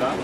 tá?